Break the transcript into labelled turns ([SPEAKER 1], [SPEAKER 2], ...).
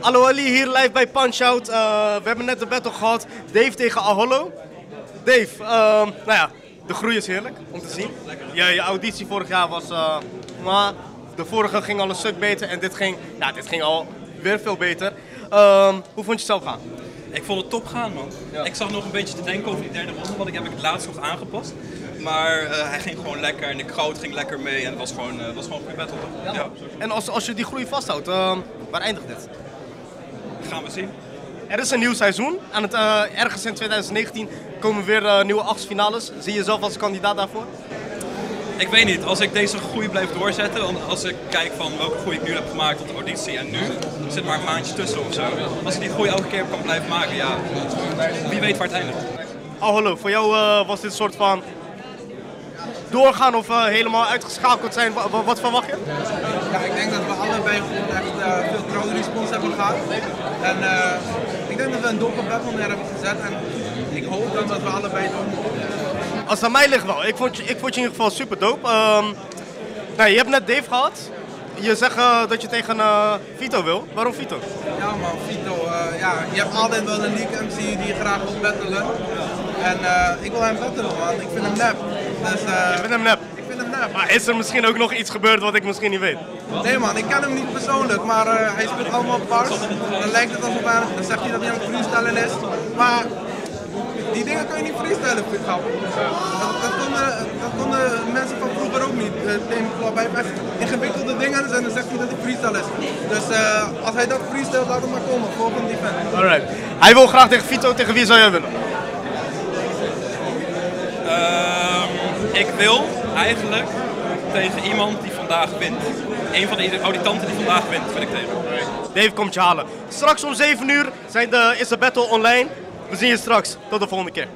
[SPEAKER 1] Hallo Ali, hier live bij Punch Out. Eh, we hebben net de battle gehad. Dave tegen Aholo. Dave, ehm, nou ja, de groei is heerlijk om te zien. Je, je auditie vorig jaar was... eh, maar de vorige ging al een stuk beter en dit ging, ja, dit ging al weer veel beter. Ehm, hoe vond je het zelf gaan?
[SPEAKER 2] Ik vond het top gaan, man. Ik zag nog een beetje te denken over die derde ronde, want ik heb ik het laatst nog aangepast. Maar eh, hij ging gewoon lekker en de crowd ging lekker mee en het was gewoon, eh, was gewoon een goede battle, toch? Ja.
[SPEAKER 1] En als, als je die groei vasthoudt, ehm, waar eindigt dit?
[SPEAKER 2] Gaan we zien.
[SPEAKER 1] Er is een nieuw seizoen. Aan het, eh, ergens in 2019 komen weer eh, nieuwe achtfinales. Zie je jezelf als kandidaat daarvoor?
[SPEAKER 2] Ik weet niet, als ik deze groei blijf doorzetten, want als ik kijk van welke groei ik nu heb gemaakt tot de auditie en nu, er zit maar een maandje tussen of zo. Als ik die groei elke keer kan blijven maken, ja, wie weet waar het eindigt.
[SPEAKER 1] Oh, hallo. Voor jou eh, was dit een soort van doorgaan of eh, helemaal uitgeschakeld zijn. Wa- wa- wat verwacht je?
[SPEAKER 3] Ja, ik denk dat we allebei gewoon echt eh, veel crowd response hebben gehad. En eh, ik denk dat we een dope battle neer hebben gezet. En ik hoop dan dat we allebei doen.
[SPEAKER 1] Als het aan mij ligt wel. Ik vond je, ik vond je in ieder geval super dope. Ehm, nou, je hebt net Dave gehad. Je zegt dat je tegen Vito wil. Waarom Vito?
[SPEAKER 3] Ja man, Vito, ja, je hebt altijd wel een league MC die je graag wil battelen. En eh, ik wil hem battelen man, ik vind hem nep. Dus eh,
[SPEAKER 1] Ik vind hem nep.
[SPEAKER 3] ik vind hem nep.
[SPEAKER 1] Maar is er misschien ook nog iets gebeurd wat ik misschien niet weet?
[SPEAKER 3] Nee man, ik ken hem niet persoonlijk, maar eh, hij speelt allemaal bars. Dan lijkt het alsof hij, dan zegt hij dat hij aan het freestylen is. Maar die dingen kun je niet freestylen, grap. Dat, dat, konden, dat konden mensen van vroeger ook niet. Uh, Club, hij heeft echt ingewikkelde dingen en dan zegt hij dat hij freestyle is. Dus eh, als hij dat freestyle, laat hem maar komen. Volgende event.
[SPEAKER 1] Alright. Hij wil graag tegen Vito. Tegen wie zou jij willen?
[SPEAKER 2] Ik wil eigenlijk tegen iemand die vandaag wint. Een van de auditanten die vandaag wint, wil ik tegen.
[SPEAKER 1] Dave komt je halen. Straks om 7 uur zijn de, is de battle online. We zien je straks. Tot de volgende keer.